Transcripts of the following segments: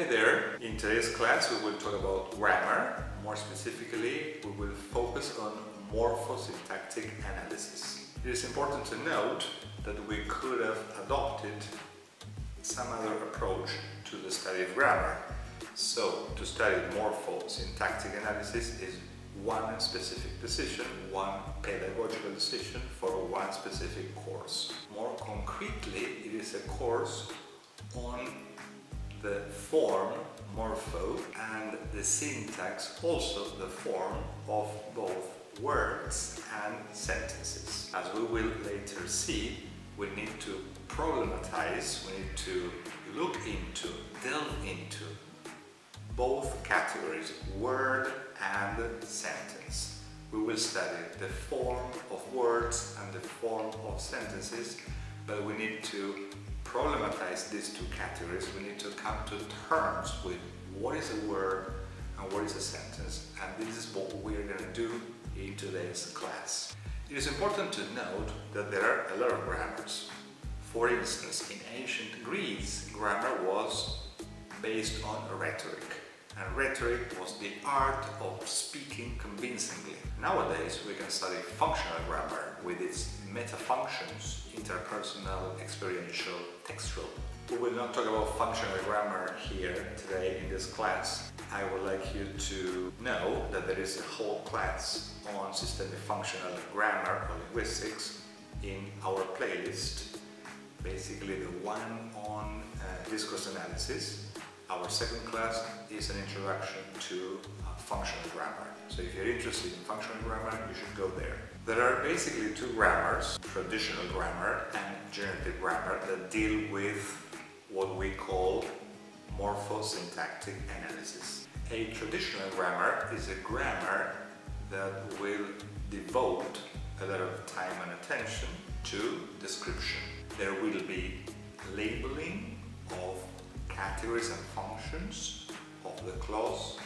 Hi there! In today's class we will talk about grammar. More specifically, we will focus on morphosyntactic analysis. It is important to note that we could have adopted some other approach to the study of grammar. So, to study morphosyntactic analysis is one specific decision, one pedagogical decision for one specific course. More concretely, it is a course on the form morpho and the syntax, also the form of both words and sentences. As we will later see, we need to problematize, we need to look into, delve into both categories, word and sentence. We will study the form of words and the form of sentences, but we need to problematize these two categories, we need to come to terms with what is a word and what is a sentence. And this is what we're going to do in today's class. It is important to note that there are a lot of grammars. For instance, in ancient Greece, grammar was based on rhetoric. And rhetoric was the art of speaking convincingly. Nowadays, we can study functional grammar with its meta-functions, interpersonal, experiential, textual. We will not talk about functional grammar here today in this class. I would like you to know that there is a whole class on systemic functional grammar or linguistics in our playlist. Basically the one on uh, discourse analysis. Our second class is an introduction to uh, functional grammar. So if you're interested in functional grammar, you should go there. There are basically two grammars, traditional grammar and generative grammar, that deal with what we call morphosyntactic analysis. A traditional grammar is a grammar that will devote a lot of time and attention to description. There will be labeling of categories and functions of the clause,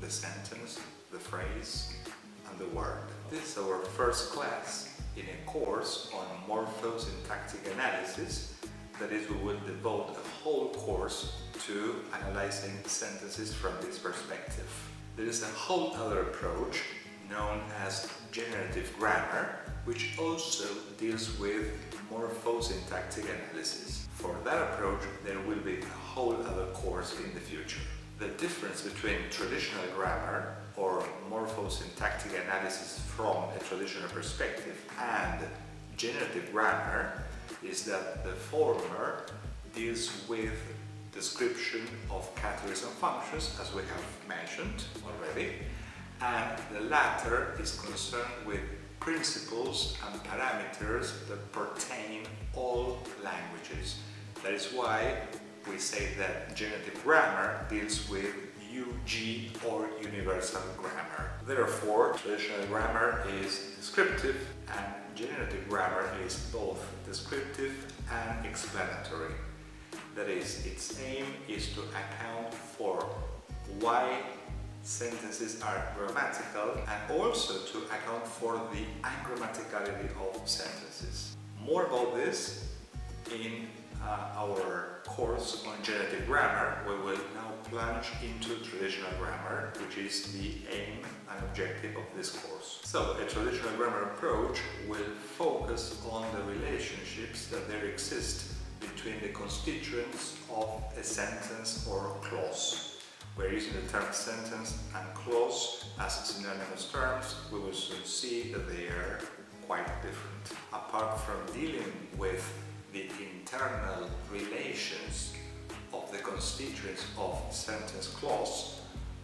the sentence, the phrase, and the word. This is our first class in a course on morphosyntactic analysis. That is, we will devote a whole course to analyzing sentences from this perspective. There is a whole other approach known as generative grammar, which also with morphosyntactic analysis. For that approach, there will be a whole other course in the future. The difference between traditional grammar or morphosyntactic analysis from a traditional perspective and generative grammar is that the former deals with description of categories and functions, as we have mentioned already, and the latter is concerned with principles and parameters that pertain all languages. That is why we say that generative grammar deals with UG or universal grammar. Therefore, traditional grammar is descriptive and generative grammar is both descriptive and explanatory. That is, its aim is to account for why sentences are grammatical and also to account for the ungrammaticality of sentences. More about this in uh, our course on generative grammar, we will now plunge into traditional grammar, which is the aim and objective of this course. So, a traditional grammar approach will focus on the relationships that there exist between the constituents of a sentence or a clause. We're using the term sentence and clause as synonymous terms. We will soon see that they are quite different. Apart from dealing with the internal relations of the constituents of sentence clause,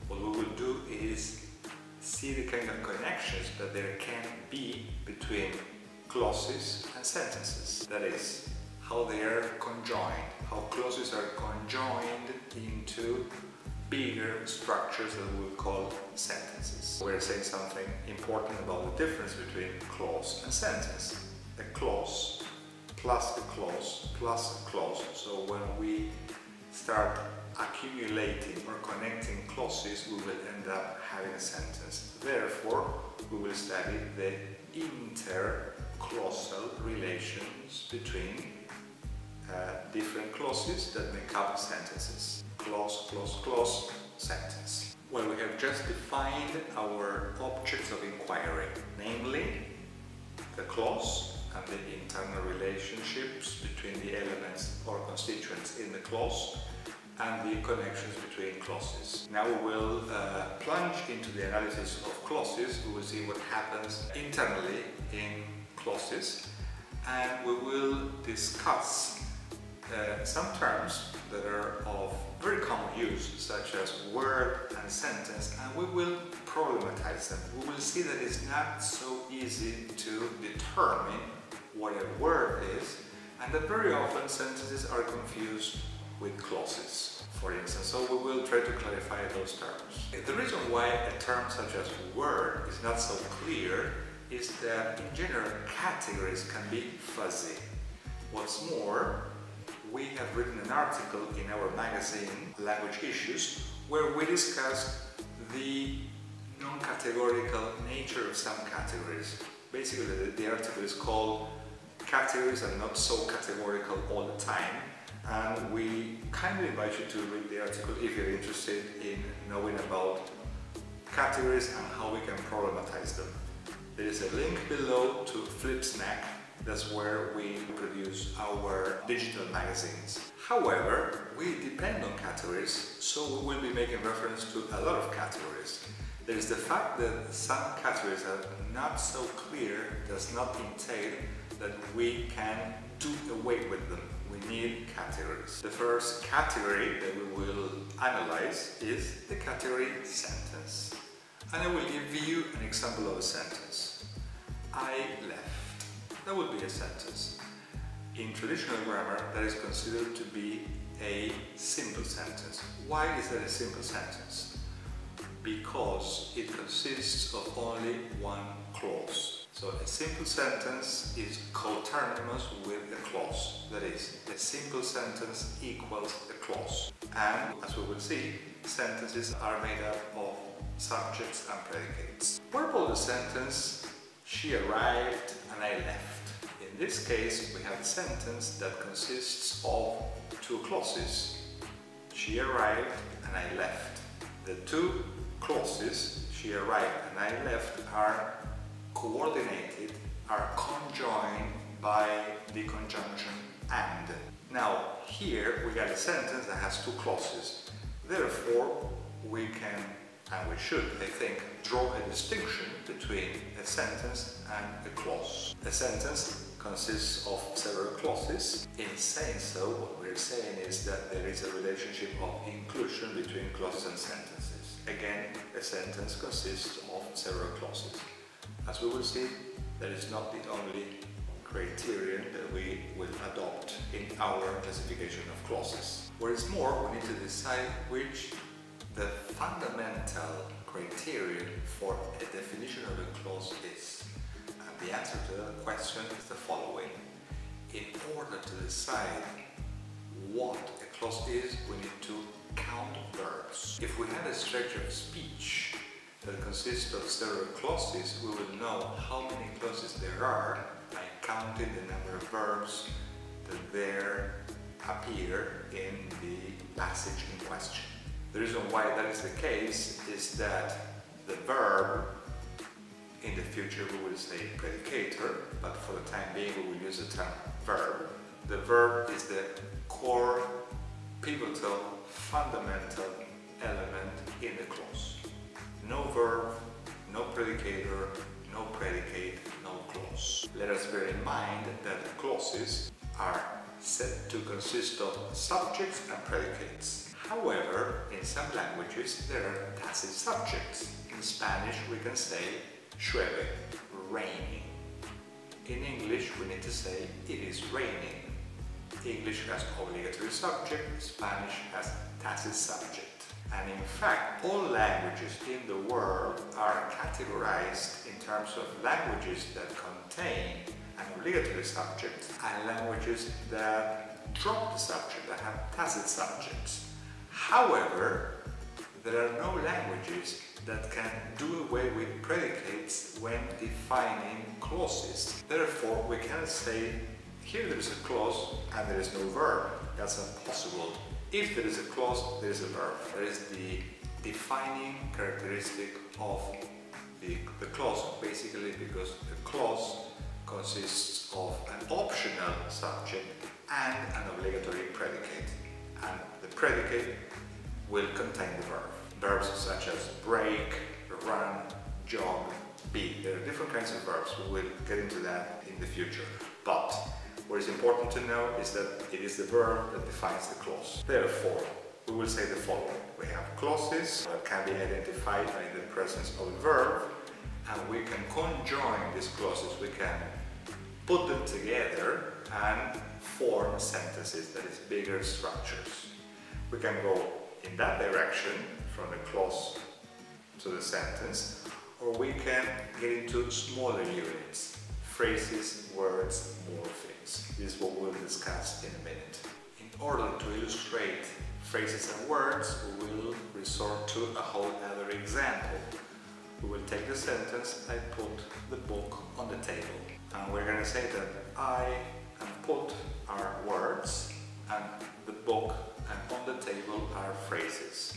what we will do is see the kind of connections that there can be between clauses and sentences. That is, how they are conjoined, how clauses are conjoined into bigger structures that we will call sentences. We're saying something important about the difference between clause and sentence. A clause plus a clause plus a clause. So when we start accumulating or connecting clauses, we will end up having a sentence. Therefore, we will study the interclausal relations between uh, different clauses that make up sentences. Clause, clause, clause sentence. Well, we have just defined our objects of inquiry, namely the clause and the internal relationships between the elements or constituents in the clause and the connections between clauses. Now we will uh, plunge into the analysis of clauses. We will see what happens internally in clauses and we will discuss uh, some terms that are of very common use such as word and sentence and we will problematize them. We will see that it's not so easy to determine what a word is and that very often sentences are confused with clauses, for instance. So we will try to clarify those terms. The reason why a term such as word is not so clear is that in general categories can be fuzzy. What's more, we have written an article in our magazine Language Issues where we discuss the non-categorical nature of some categories. Basically the, the article is called Categories are not so categorical all the time and we kindly invite you to read the article if you're interested in knowing about categories and how we can problematize them. There is a link below to Flipsnack, that's where we produce our digital magazines. However, we depend on categories, so we will be making reference to a lot of categories. There is the fact that some categories are not so clear does not entail that we can do away with them. We need categories. The first category that we will analyze is the category sentence. And I will give you an example of a sentence. I left. That would be a sentence. In traditional grammar, that is considered to be a simple sentence. Why is that a simple sentence? Because it consists of only one clause. So a simple sentence is coterminous with a clause. That is, a simple sentence equals a clause. And as we will see, sentences are made up of subjects and predicates. About the sentence, she arrived and I left? In this case, we have a sentence that consists of two clauses. She arrived and I left. The two clauses, she arrived and I left, are coordinated, are conjoined by the conjunction and. Now, here we got a sentence that has two clauses. Therefore, we can and we should, I think, draw a distinction between a sentence and a clause. A sentence consists of several clauses. In saying so, what we're saying is that there is a relationship of inclusion between clauses and sentences. Again, a sentence consists of several clauses. As we will see, that is not the only criterion that we will adopt in our classification of clauses. What is more, we need to decide which the fundamental criterion for a definition of a clause is. And the answer to that question is the following. In order to decide what a clause is, we need to count verbs. If we had a structure of speech that consists of several clauses, we will know how many clauses there are by counting the number of verbs that there appear in the passage in question. The reason why that is the case is that the verb, in the future we will say predicator, but for the time being we will use the term verb. The verb is the core, pivotal, fundamental element in the clause. No verb, no predicator, no predicate, no clause. Let us bear in mind that clauses are said to consist of subjects and predicates. However, in some languages there are tacit subjects. In Spanish we can say llueve, raining. In English we need to say it is raining. English has obligatory subject, Spanish has tacit subject. And in fact, all languages in the world are categorized in terms of languages that contain an obligatory subject and languages that drop the subject, that have tacit subjects. However, there are no languages that can do away with predicates when defining clauses. Therefore, we cannot say here there is a clause and there is no verb. That's not possible If there is a clause, there is a verb. There is the defining characteristic of the, the clause, basically because the clause consists of an optional subject and an obligatory predicate. And the predicate will contain the verb. Verbs such as break, run, jog, be. There are different kinds of verbs. We will get into that in the future. But what is important to know is that it is the verb that defines the clause. Therefore, we will say the following. We have clauses that can be identified by the presence of a verb and we can conjoin these clauses. We can put them together and form sentences, that is bigger structures. We can go in that direction from the clause to the sentence or we can get into smaller units, phrases, words, morphemes. This is what we'll discuss in a minute. In order to illustrate phrases and words, we will resort to a whole other example. We will take the sentence, I put the book on the table. And we're going to say that I and put are words and the book and on the table are phrases.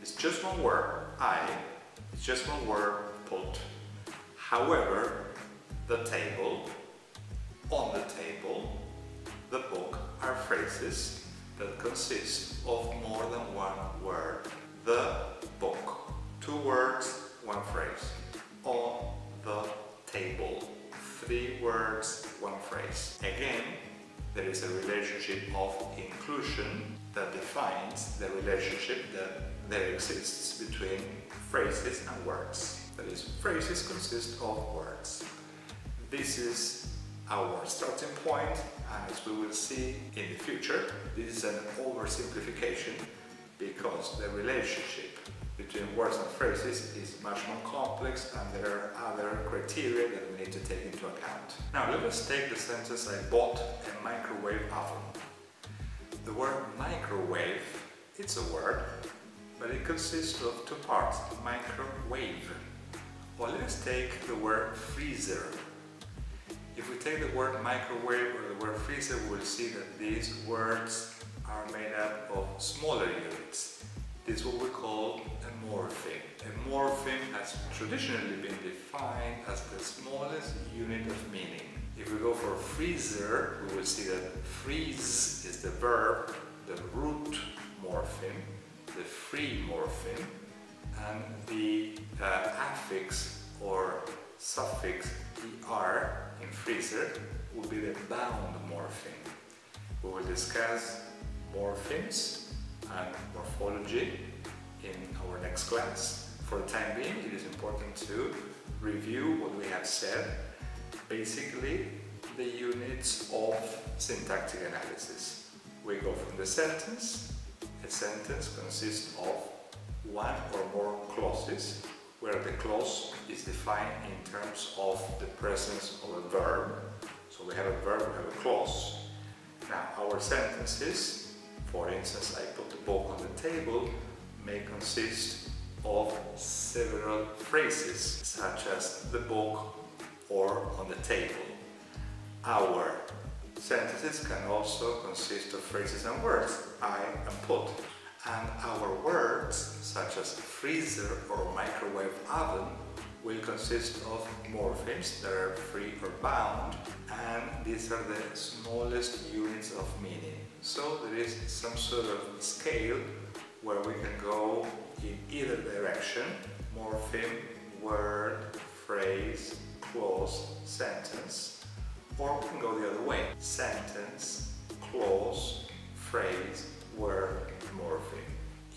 It's just one word, I, it's just one word, put. However, the table, on the table, the book are phrases that consist of more than one there is a relationship of inclusion that defines the relationship that there exists between phrases and words. That is, phrases consist of words. This is our starting point and as we will see in the future, this is an oversimplification because the relationship between words and phrases is much more complex and there are other criteria that we need to take into account. Now let us take the sentence I bought a microwave oven. The word microwave, it's a word, but it consists of two parts, microwave. Well, let's take the word freezer. If we take the word microwave or the word freezer, we'll see that these words are made up of smaller units. This is what we call a morpheme. A morpheme has traditionally been defined as the smallest unit of meaning. If we go for freezer, we will see that freeze is the verb, the root morpheme, the free morpheme, and the uh, affix or suffix er in freezer will be the bound morpheme. We will discuss morphemes and morphology in our next class. For the time being, it is important to review what we have said. Basically, the units of syntactic analysis. We go from the sentence. A sentence consists of one or more clauses where the clause is defined in terms of the presence of a verb. So we have a verb, we have a clause. Now our sentences, for instance, I put the book on the table, may consist of several phrases such as the book or on the table. Our sentences can also consist of phrases and words, I and put and our words, such as freezer or microwave oven, will consist of morphemes that are free or bound, and these are the smallest units of meaning. So there is some sort of scale where we can go in either direction, morpheme, word, phrase, clause, sentence, or we can go the other way, sentence, clause, phrase, word, morpheme.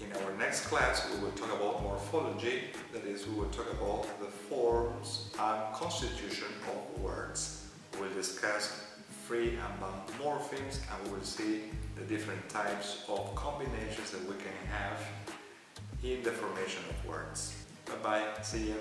In our next class we will talk about morphology, that is we will talk about the forms and constitution of words. We will discuss free and bound morphemes and we will see the different types of combinations that we can have in the formation of words. Bye bye, see you.